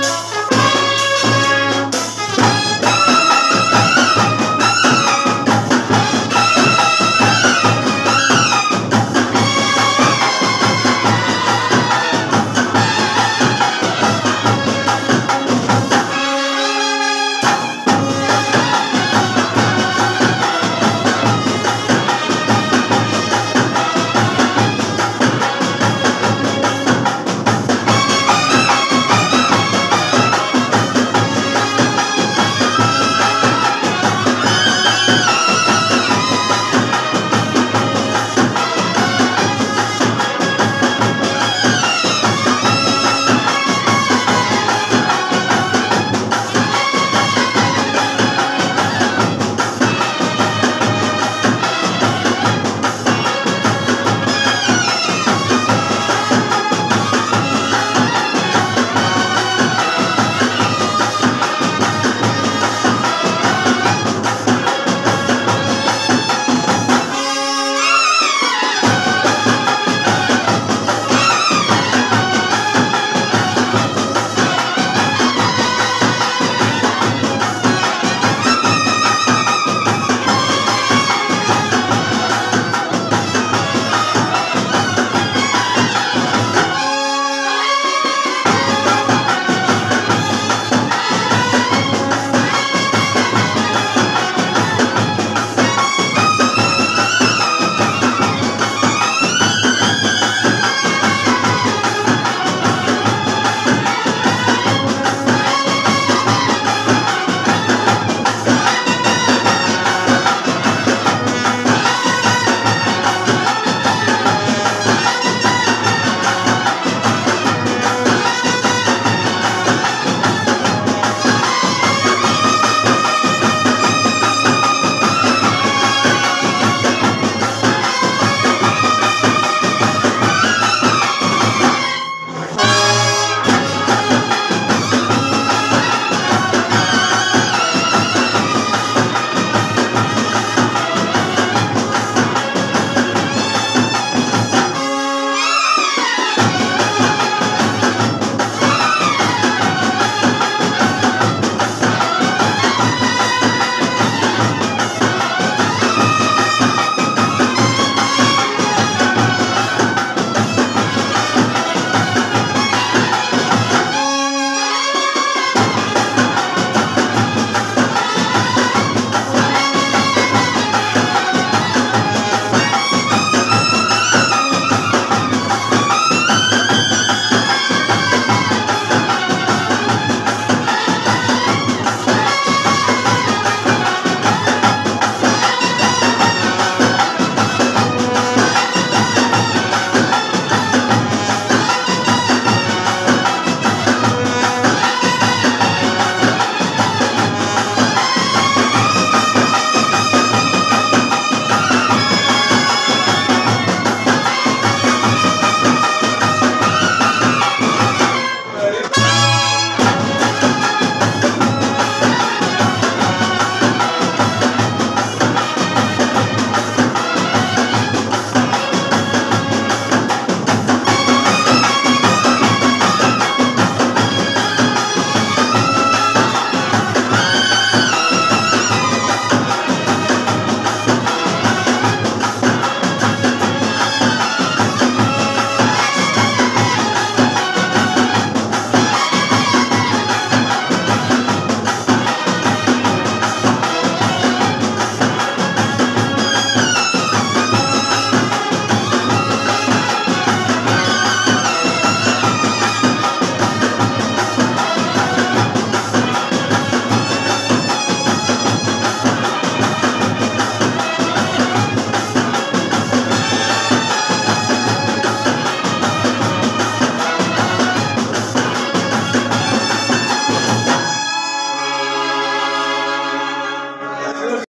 Bye.